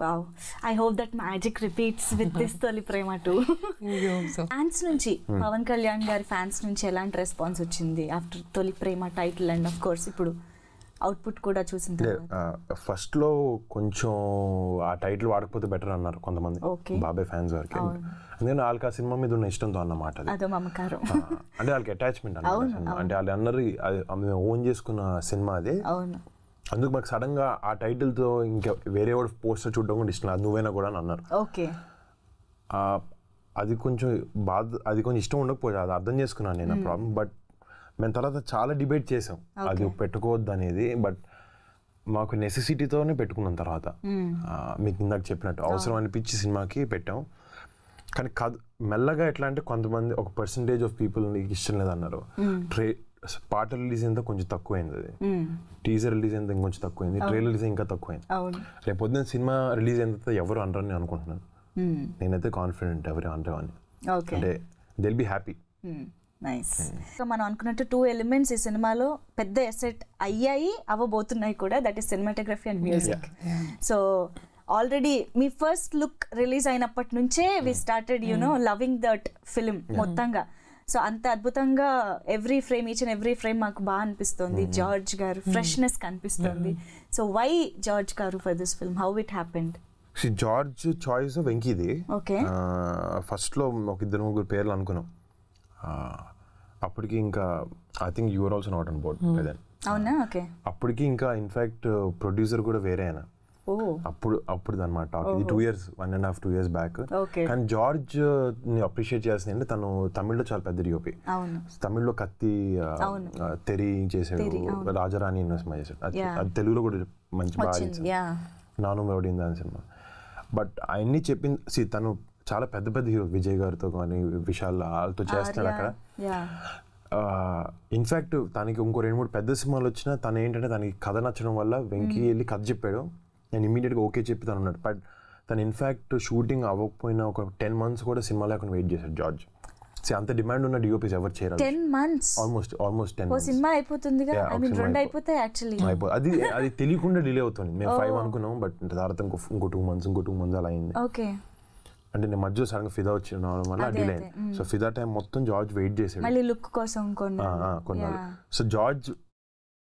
S1: Wow I hope that magic repeats with this Tholi Prema
S3: too
S1: fans నుంచి పవన్ కళ్యాణ్ గారి ఫ్యాన్స్ నుంచి ఎలాంటి రెస్పాన్స్ వచ్చింది? After Tholi Prema title and of course ఇప్పుడు అవుట్పుట్ కూడా చూసిన
S2: ఫస్ట్లో కొంచెం ఆ టైటిల్ వాడకపోతే బెటర్ అన్నారు కొంతమంది. బాబాయ్ ఫ్యాన్స్ వరకు. ఎందుకంటే వాళ్ళకి ఆ సినిమా మీద ఉన్న ఇష్టంతో అన్నమాట అంటే వాళ్ళకి అటాచ్మెంట్. అంటే వాళ్ళు అన్నారు అది మేము ఓన్ చేసుకున్న సినిమా అది. అందుకు మాకు సడన్గా ఆ టైటిల్తో ఇంకా వేరే వాడు పోస్టర్ చూడడం కూడా ఇష్టం నువ్వైనా కూడా అని అన్నారు.
S1: ఓకే.
S2: అది కొంచెం బాధ అది కొంచెం ఇష్టం ఉండకపోతే అది అర్థం చేసుకున్నాను నేను ప్రాబ్లం బట్ మేము తర్వాత చాలా డిబేట్ చేసాం అది పెట్టుకోవద్దు అనేది బట్ మాకు నెసెసిటీతోనే పెట్టుకున్నాం తర్వాత. మీకు ఇందాక చెప్పినట్టు అవసరం అనిపించి సినిమాకి పెట్టాం. కానీ కథ మెల్లగా ఎట్లా అంటే కొంతమంది ఒక పర్సంటేజ్ ఆఫ్ పీపుల్ నీకు ఇష్టం లేదన్నారు. ట్రే పాట రిలీజ్ అయితే కొంచెం తక్కువైంది అది. టీజర్ రిలీజ్ అయితే ఇంకొంచెం తక్కువైంది. ట్రైలర్ రిలీజ్ ఇంకా తక్కువైంది. రేపు పొద్దున్న సినిమా రిలీజ్ అయిన తర్వాత ఎవరు అనరని నేను అనుకుంటున్నాను. నేనైతే కాన్ఫిడెంట్ ఎవరు అనరు
S1: ఓకే.
S2: అంటే దిల్ బి హ్యాపీ
S1: నైస్ మనం అనుకున్నట్టు టూ ఎలిమెంట్స్ ఈ సినిమాలో పెద్ద ఎసెట్ అయ్యాయి అవ్వబోతున్నాయి కూడా. That is cinematography and music so already me first look release అయినప్పటి నుంచే we started you know loving that film మొత్తంగా. సో అంత అద్భుతంగా every frame each and every frame మాకు బాగా అనిపిస్తుంది. జార్జ్ గారు ఫ్రెష్నెస్ కనిపిస్తుంది. So why George garu for this film how it happened
S2: George choice వెంకీది
S1: okay
S2: ఫస్ట్లో ఒక ఇద్దరు ముగ్గురు పేర్లు అనుకున్నాం. ఆ, అప్పటికి ఇంకా I think you're also not on board then
S1: అవునా? ఓకే.
S2: అప్పటికి ఇంకా ఇన్ఫాక్ట్ ప్రొడ్యూసర్ కూడా వేరే ఆయన.
S1: ఓ.
S2: అప్పుడు అప్పుడు అనమాట టాక్ ఇది two years one and half two years
S1: back.
S2: కానీ జార్జ్ని అప్రిషియేట్ చేయాల్సింది అంటే తను తమిళ్ళో చాలా పెద్ద డిఓపి
S1: అవును.
S2: తమిళ్ళో కత్తి
S1: అవును.
S2: ఆ, తెరి చేసాడు. రాజారాణి అన్న సినిమా చేశాడు. అది- తెలుగులో కూడా మంచి బాగా నాను మెవడింది అని సినిమా. బట్ ఆయన్ని చెప్పింది తను చాలా పెద్ద పెద్ద హీరో విజయ్ గారితో కానీ విశాల్ వాళ్ళతో చేస్తున్నాడు అక్కడ. ఇన్ఫాక్ట్ తనకి ఇంకో రెండు మూడు పెద్ద సినిమాలు వచ్చినా తను ఏంటంటే తనకి కథ నచ్చడం వల్ల వెంకీ వెళ్ళి కథ చెప్పాడు. నేను ఇమీడియట్గా ఓకే చెప్పి తను ఉన్నాడు. బట్ తను ఇన్ఫాక్ట్ షూటింగ్ అవ్వకపోయినా ఒక టెన్ మంత్స్ కూడా సినిమా లేకుండా వెయిట్ చేశాడు జార్జ్ See, అంత డిమాండ్ ఉన్న డిఓపీస్ ఎవరు చేయరు
S1: ten
S2: months almost almost
S1: ten cinema అయిపోతుందిగా?
S2: Yeah,
S1: ఐ
S2: ఒక
S1: మీన్
S2: సినిమా
S1: రెండు
S2: అయిపో-
S1: అయిపోతాయి యాక్చువల్లీ
S2: అది అది తెలియకుండా డిలే అవుతుంది. మేము ఫైవ్ అనుకున్నాం బట్ తర్వాత ఇంకో ఇంకో టూ మంత్స్ ఇంకో టూ మంత్స్ అలా అయింది.
S1: ఓకే
S2: అంటే నేను మధ్యలో సడన్గా ఫిదా వచ్చి రావడం వల్ల డిలే అయింది. సో ఫిదా టైం మొత్తం జార్జ్ వెయిట్ చేసాడు
S1: మళ్ళీ లుక్ కోసం కొన్ని
S2: ఆ, ఆ, కొన్నాళ్ళు సో జార్జ్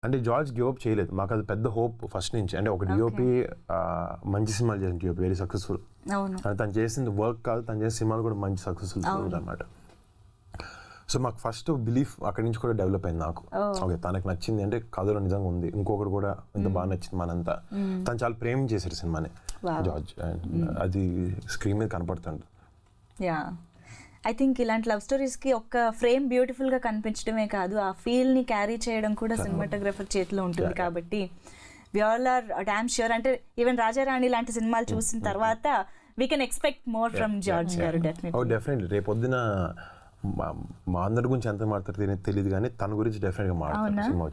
S2: అంటే జార్జ్ గివ్ అప్ చేయలేదు. మాకు అది పెద్ద హోప్ ఫస్ట్ నుంచి. అంటే ఒక డిఓపి మంచి సినిమాలు చేసిన డిఓపి వెరీ సక్సెస్ఫుల్. తను చేసింది వర్క్ కాదు తను చేసిన సినిమాలు కూడా మంచి సక్సెస్ఫుల్ అనమాట సో మాకు ఫస్ట్ బిలీఫ్ అక్కడి నుంచి కూడా డెవలప్ అయింది నాకు. ఓకే తనకు నచ్చింది అంటే కథలో నిజంగా ఉంది. ఇంకొకటి కూడా ఇంత బాగా నచ్చింది మనంతా. తను చాలా ప్రేమ చేశారు సినిమాని. జార్జ్ అది స్క్రీన్ మీద కనపడుతుంది
S1: యా. ఐ థింక్ ఇలాంటి లవ్ స్టోరీస్కి ఒక్క ఫ్రేమ్ బ్యూటిఫుల్గా కనిపించడమే కాదు ఆ ఫీల్ని క్యారీ చేయడం కూడా సినిమాటోగ్రఫర్ చేతిలో ఉంటుంది కాబట్టి we all are damn sure అంటే ఈవెన్ రాజారాణి లాంటి సినిమాలు చూసిన తర్వాత we can expect more from George
S2: garu definitely రేపు పొద్దున మా అందరి గురించి ఎంత మాట్లాడతారు తెలియదు- కానీ తన గురించి డెఫినెట్గా? సినిమా.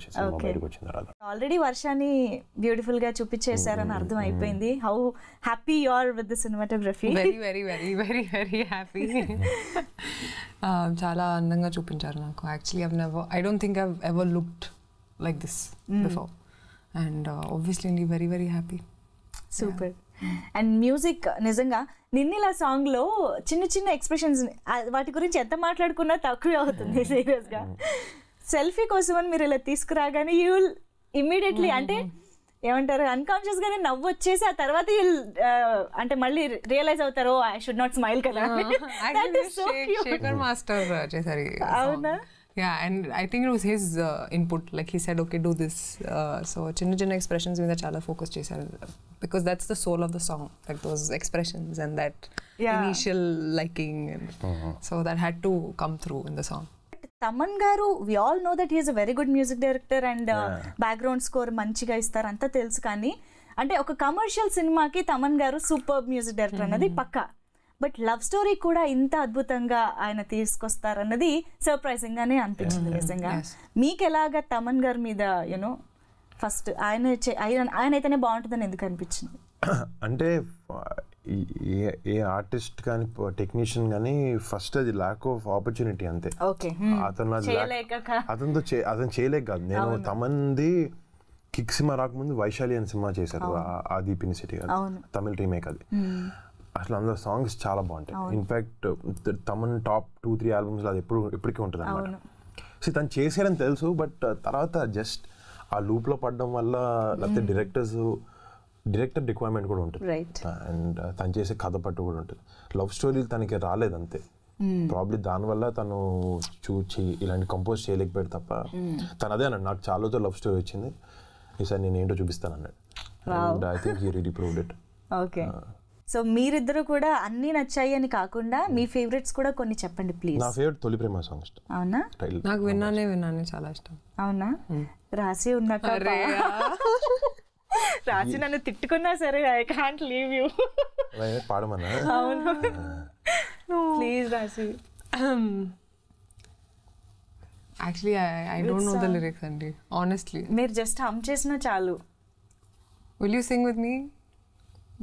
S2: బయటకు వచ్చిన తర్వాత.
S1: ఆల్రెడీ వర్షాన్ని బ్యూటిఫుల్గా చూపించేశారని అర్థం అయిపోయింది how happy you are with the cinematography
S3: very very very very very happy చాలా అందంగా చూపించారు నాకు. Actually I've never I don't think I've ever looked like this before and obviously very very happy
S1: super and music నిజంగా నిన్నిలా సాంగ్లో చిన్న చిన్న ఎక్స్ప్రెషన్స్ వాటి గురించి ఎంత మాట్లాడుకున్నా తక్కువే అవుతుంది సీరియస్గా సెల్ఫీ కోసం అని మీరు ఇలా తీసుకురాగానే యూ విల్ ఇమ్మీడియట్లీ అంటే ఏమంటారు అన్కాన్షియస్ గానే నవ్వు వచ్చేసి ఆ తర్వాత అంటే మళ్ళీ రియలైజ్ అవుతారు ఐ షుడ్ నాట్ స్మైల్ కదా.
S3: మాస్టర్ చేశారు
S1: అవునా?
S3: Yeah and I think it was input like he said okay do this so చిన్న చిన్న ఎక్స్ప్రెషన్స్ మీద చాలా ఫోకస్ చేశారు. Because that's the soul of the song that those expressions and that initial liking so that had to come through in the song
S1: Thaman garu we all know that he's a very good music director and background score మంచిగా ఇస్తారు. అంతా తెలుసు కానీ అంటే ఒక కమర్షియల్ సినిమాకి తమన్ గారు సూపర్ మ్యూజిక్ డైరెక్టర్ అన్నది పక్క. బట్ లవ్ స్టోరీ కూడా ఇంత అద్భుతంగా ఆయన తీసుకొస్తారన్నది సర్ప్రైజింగ్ గానే అనిపించింది నిజంగా.
S3: Yes.
S1: మీకు ఎలాగా తమన్ గారి మీద యూనో ఫస్ట్ ఆయన ఆయన ఆయన అయితేనే బాగుంటుందని ఎందుకు అనిపించింది?
S2: అంటే ఏ ఏ ఆర్టిస్ట్ కానీ టెక్నీషియన్ కానీ ఫస్ట్ అది ల్యాక్ ఆఫ్ ఆపర్చునిటీ అంతే.
S1: ఓకే
S2: అతను అతనితో అతను చేయలేక కాదు. నేను తమంది కిక్ సినిమా రాకముందు వైశాలి అని సినిమా చేశారు ఆ- దీపిని సిటీ. తమిళ రీమేక్ అది. అసలు అందులో సాంగ్స్ చాలా బాగుంటాయి. In fact Thaman top two three albums అది ఎప్పుడు ఇప్పటికీ ఉంటుంది అనమాట. సో తను చేశారని తెలుసు బట్ తర్వాత జస్ట్ ఆ లూప్లో పడడం వల్ల లేకపోతే డైరెక్టర్స్ డైరెక్టర్ రిక్వైర్మెంట్ కూడా ఉంటుంది. అండ్ తను చేసే కథ పట్టు కూడా ఉంటుంది. లవ్ స్టోరీలు తనకి రాలేదు అంతే. ప్రాబ్లీ దానివల్ల తను చూచి ఇలాంటి కంపోజ్ చేయలేకపోయాడు తప్ప తను అదే అన్నాడు నాకు చాలా రోజులు లవ్ స్టోరీ వచ్చింది. ఈసారి నేను ఏంటో చూపిస్తాను అన్నాడు and I think he really proved it
S1: okay so మీరిద్దరు కూడా అన్ని నచ్చాయి అని కాకుండా మీ ఫేవరెట్స్ కూడా కొన్ని చెప్పండి ప్లీజ్
S2: నా ఫేవరెట్ తొలి ప్రేమ సాంగ్ ఇష్టం.
S1: అవునా?
S3: నాకు విన్నానే విన్నానే చాలా ఇష్టం.
S1: అవునా? రాసి ఉన్నాక రాసి నన్ను తిట్టుకున్నా సరే ఐ కాంట్ లీవ్ యూ
S2: పాడమన్నా?
S1: అవును. Please Raashi.
S3: Actually I don't know the lyrics అండి. ఆనెస్ట్లీ
S1: మీరు జస్ట్ హమ్ చేసినా చాలు.
S3: Will you sing with me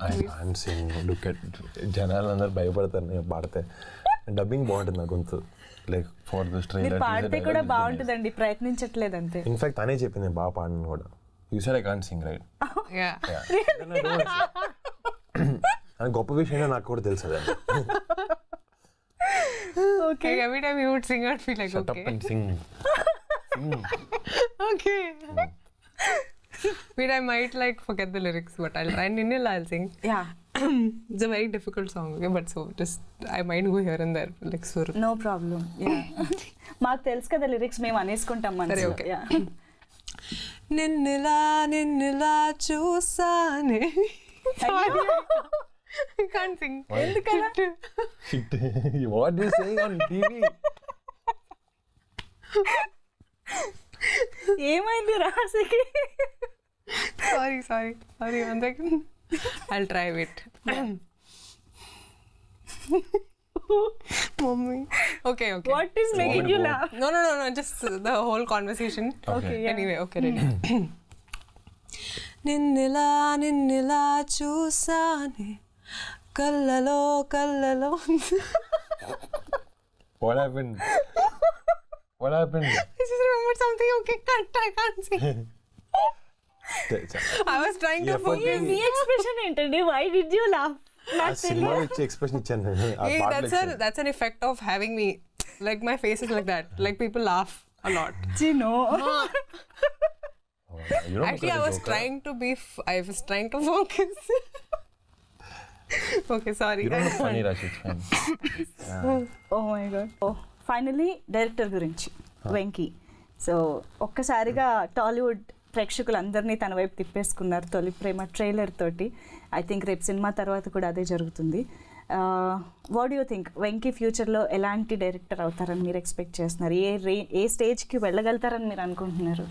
S2: I'm sing look at జనాలు అందరు భయపడతారు నేను పాడితే. డబ్బింగ్ బాగుంటుంది నా గొంతు. లైక్ ఫర్ దిస్
S1: మీరు పాడితే కూడా బాగుంటుందండి ప్రయత్నించట్లేదు అంతే
S2: ఇన్ఫాక్ట్ తనే చెప్పింది బాగా పాడిన కూడా. You said I can't sing right
S3: yeah
S2: అది గొప్ప విషయం నాకు కూడా తెలుసు అదే.
S3: Okay. every time he would sing, I'd feel like,
S2: Shut up
S3: okay. Wait, I might like forget the lyrics, but I'll try and Ninil I'll sing.
S1: Yeah
S3: it's a very difficult song, okay? But so just I might go here and there, like sur.
S1: No problem మాకు తెలుసు కదా లిరిక్స్ మేము అనేసుకుంటాం
S3: సరే,
S1: మనసులో.
S3: okay.
S1: Yeah.
S3: నిన్నలా నిన్నలా చూసానే Sorry, I can't sing.
S2: Shit. what is saying on TV?
S1: ఏమైంది రాశికి
S3: sorry, sorry, sorry. One second. I'll try it. Mommy. Okay, okay.
S1: What is making you laugh
S3: No, no, no, no. Just the whole conversation.
S1: Okay, yeah.
S3: Anyway, okay, ready. నిన్నెలా నిన్నెలా చూసానే కళ్ళలో కళ్ళలో
S2: What happened? What happened?
S3: I just remembered something. Okay, can't I can't sing. I was trying to
S2: Yeah, but
S3: focus.
S1: Me expression ఏంటండి వై డిడ్ యూ లాఫ్
S2: ఆ సినిమా ఇచ్చే ఎక్స్ప్రెషన్ ఇచ్చాను ఆ
S3: Hey,
S2: పాటలు
S3: that's a
S2: ఇచ్చాను.
S3: that's an effect of having me. Like my face is like that. Like people laugh a lot.
S1: చినో
S2: Oh, you don't
S3: Actually,
S2: look
S3: I
S2: like a
S3: was
S2: joker.
S3: trying to be. F- I was trying to focus. okay, sorry.
S2: You don't look funny, Rashid. It's fine.
S1: Oh my god oh finally director గురించి వెంకీ సో ఒక్కసారిగా టాలీవుడ్ ప్రేక్షకులందరినీ తన వైపు తిప్పేసుకున్నారు తొలి ప్రేమ ట్రైలర్ తోటి. ఐ థింక్ రేపు సినిమా తర్వాత కూడా అదే జరుగుతుంది. వాట్ యూ థింక్ వెంకీ ఫ్యూచర్లో ఎలాంటి డైరెక్టర్ అవుతారని మీరు ఎక్స్పెక్ట్ చేస్తున్నారు? ఏ రే ఏ స్టేజ్కి వెళ్ళగలుగుతారని మీరు అనుకుంటున్నారు?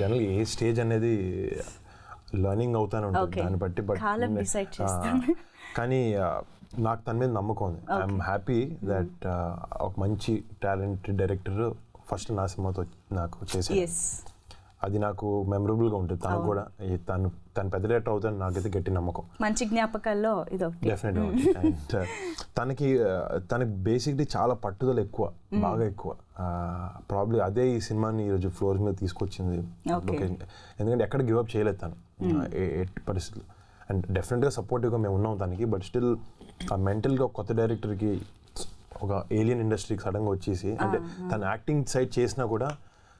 S2: జనరల్ ఏ స్టేజ్ అనేది లర్నింగ్ అవుతానే. దాన్ని బట్టి బట్. కానీ uh, నాకు తన మీద నమ్మకం ఉంది. ఐఎమ్ హ్యాపీ దట్ ఒక మంచి టాలెంట్ డైరెక్టర్ ఫస్ట్ నా సినిమాతో నాకు చేసి అది నాకు మెమరబుల్గా ఉంటుంది. తను కూడా తను తను పెద్ద డైరెక్టర్ అవుతాను నాకైతే గట్టి నమ్మకం.
S1: మంచి జ్ఞాపకాల్లో ఇదొకటి.
S2: డెఫినెట్గా అండ్ తనకి uh, తనకి బేసిక్లీ చాలా పట్టుదల ఎక్కువ బాగా ఎక్కువ. ప్రాబ్లీ అదే ఈ సినిమాని ఈరోజు ఫ్లోర్ మీద తీసుకొచ్చింది. ఎందుకంటే ఎక్కడ గివ్ అప్ చేయలేదు తను. uh, ఎట్టి పరిస్థితులు. అండ్ డెఫినెట్గా సపోర్టివ్గా మేము ఉన్నాం తనకి బట్ స్టిల్ ఆ మెంటల్గా కొత్త డైరెక్టర్కి ఒక ఏలియన్ ఇండస్ట్రీకి సడన్గా వచ్చేసి అంటే తన యాక్టింగ్ సైడ్ చేసినా కూడా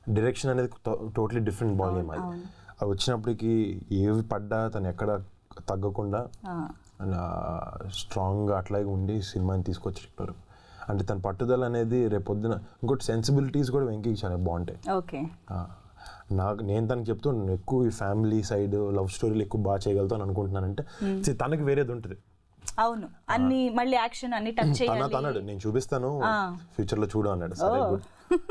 S2: డైరెక్షన్ అనేది టోటలీ డిఫరెంట్ బాల్ గేమ్ అది. అది వచ్చినప్పటికి ఏవి పడ్డా తను ఎక్కడ తగ్గకుండా స్ట్రాంగ్గా అట్లాగే ఉండి సినిమాని తీసుకొచ్చేటప్పుడు అంటే తన పట్టుదల అనేది రేపొద్దున ఇంకోటి సెన్సిబిలిటీస్ కూడా వెంకీకి చాలా బాగుంటాయి.
S1: ఓకే.
S2: నాకు నేను తనకి చెప్తూ నేను ఎక్కువ ఈ ఫ్యామిలీ సైడ్ లవ్ స్టోరీలు ఎక్కువ బాగా చేయగలుగుతాను అనుకుంటున్నానంటే తనకి వేరేది ఉంటుంది.
S1: అవును. అన్ని మళ్ళీ యాక్షన్ అన్ని టచ్ చేయాలి.
S2: అన్నాడు నేను చూపిస్తాను ఫ్యూచర్లో చూడు అన్నాడు. సరే గుడ్.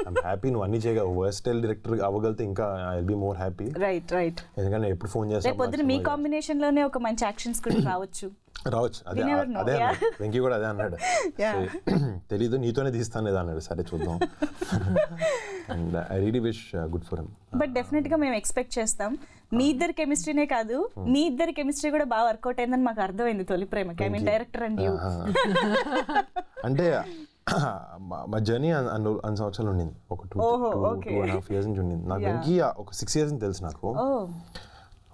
S2: ఐమ్ హ్యాపీ నువ్వు అన్ని చేయగా వర్స్టైల్ డైరెక్టర్ అవ్వగలిగితే ఇంకా I be more happy
S1: right right
S2: ఎందుకంటే ఎప్పుడు ఫోన్
S1: రేపు పొద్దున మీ
S2: చేస్తాను
S1: కాంబినేషన్లోనే ఒక మంచి యాక్షన్స్ కూడా రావచ్చు.
S2: రావచ్చు. అదే అదే వెంకీ కూడా అదే అన్నాడు. తెలీదు నీతోనే తీస్తాను లేదా అన్నాడు. సరే చూద్దాం. And I really wish good for
S1: him but డెఫినెట్గా మేము ఎక్స్పెక్ట్ చేస్తాం. మీ ఇద్దరి కెమిస్ట్రీనే కాదు మీ ఇద్దరి కెమిస్ట్రీ కూడా బాగా వర్కౌట్ అయిందని మాకు అర్థమైంది తొలి ప్రేమకి. I mean director and you
S2: అంటే మా- జర్నీ అన్ని సంవత్సరాలు ఉండింది. ఒక
S1: two
S2: two and half years నుంచి ఉండింది. నాకు. వెంకీ ఒక సిక్స్ ఇయర్స్ తెలుసు నాకు.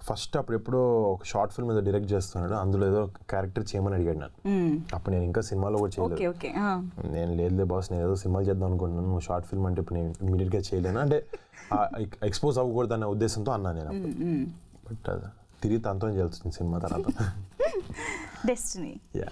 S2: ఫస్ట్ అప్పుడు ఎప్పుడో ఒక షార్ట్ ఫిల్మ్ ఏదో డైరెక్ట్ చేస్తున్నాడు. అందులో ఏదో క్యారెక్టర్ చేయమని అడిగాడు నన్ను. అప్పుడు నేను ఇంకా సినిమాలో కూడా చేయలేదు. నేను లేదులే బాస్ నేను ఏదో సినిమాలు చేద్దాం అనుకుంటున్నాను. నువ్వు షార్ట్ ఫిల్మ్ అంటే ఇప్పుడు నేను ఇమీడియట్గా చేయలేను. అంటే ఎక్స్పోజ్ అవ్వకూడదు అనే ఉద్దేశంతో అన్నాను నేను అప్పుడు. బట్ తిరిగి తనతో చేయాల్సింది సినిమా తర్వాత.
S1: Destiny yeah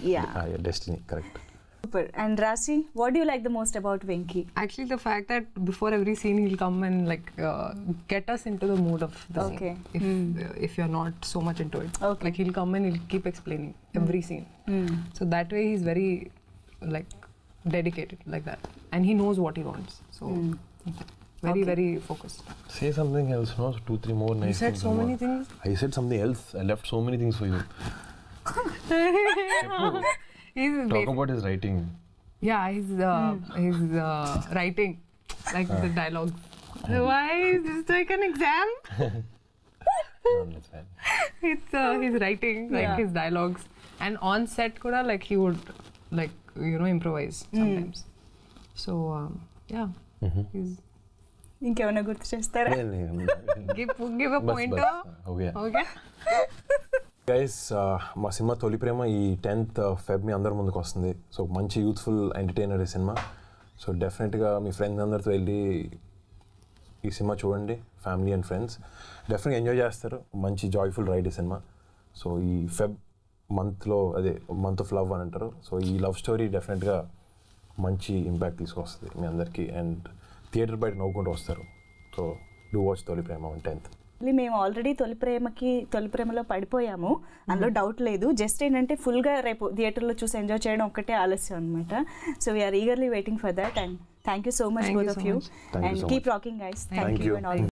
S2: destiny correct
S1: Super. And Rasi, what do you like the most about Venki?
S3: Actually, the fact that before every scene he'll come and like uh, get us into the mood of the
S1: okay.
S3: scene. If mm. uh, if you're not so much into it,
S1: okay.
S3: like he'll come and he'll keep explaining mm. every scene. Mm. So that way he's very like dedicated like that, and he knows what he wants. So hmm. very
S1: okay.
S3: very focused.
S2: Say something else, no? So two three more nice.
S3: You said so many
S2: more.
S3: things.
S2: I said something else. I left so many things for you.
S3: he's
S2: talk about his writing.
S3: Yeah, his uh, his uh, writing, like the uh. dialogues. Why is this like an exam?
S2: no, fine.
S3: it's uh, his writing, like
S1: yeah.
S3: his dialogues, and on set, Koda, like he would, like you know, improvise sometimes. So um, yeah, mm-hmm. he's.
S1: ఇంకేమైనా గుర్తు చేస్తారా
S3: give give a
S2: point
S3: okay
S2: guys మా సినిమా తొలి ప్రేమ ఈ టెన్త్ ఫెబ్ మీ అందరి ముందుకు వస్తుంది. సో మంచి యూత్ఫుల్ ఎంటర్టైనర్ ఈ సినిమా. సో డెఫినెట్గా మీ ఫ్రెండ్స్ అందరితో వెళ్ళి ఈ సినిమా చూడండి ఫ్యామిలీ అండ్ ఫ్రెండ్స్ డెఫినెట్గా ఎంజాయ్ చేస్తారు. మంచి జాయ్ఫుల్ రైడ్ ఈ సినిమా. సో ఈ ఫెబ్ మంత్లో అదే మంత్ ఆఫ్ లవ్ అని అంటారు. సో ఈ లవ్ స్టోరీ డెఫినెట్గా మంచి ఇంపాక్ట్ తీసుకొస్తుంది మీ అందరికీ. అండ్ థియేటర్ బయట నవ్వుకుంటూ వస్తారు. సో డూ వాచ్ తొలి ప్రేమ టెన్త్
S1: మేము ఆల్రెడీ తొలి ప్రేమకి తొలి ప్రేమలో పడిపోయాము. అందులో డౌట్ లేదు. జస్ట్ ఏంటంటే ఫుల్గా రేపు థియేటర్లో చూసి ఎంజాయ్ చేయడం ఒక్కటే ఆలస్యం అనమాట so we are eagerly waiting for that and
S3: thank you so much
S2: both
S1: of
S2: you
S1: and
S2: keep.
S1: Rocking guys
S2: thank you.
S1: And all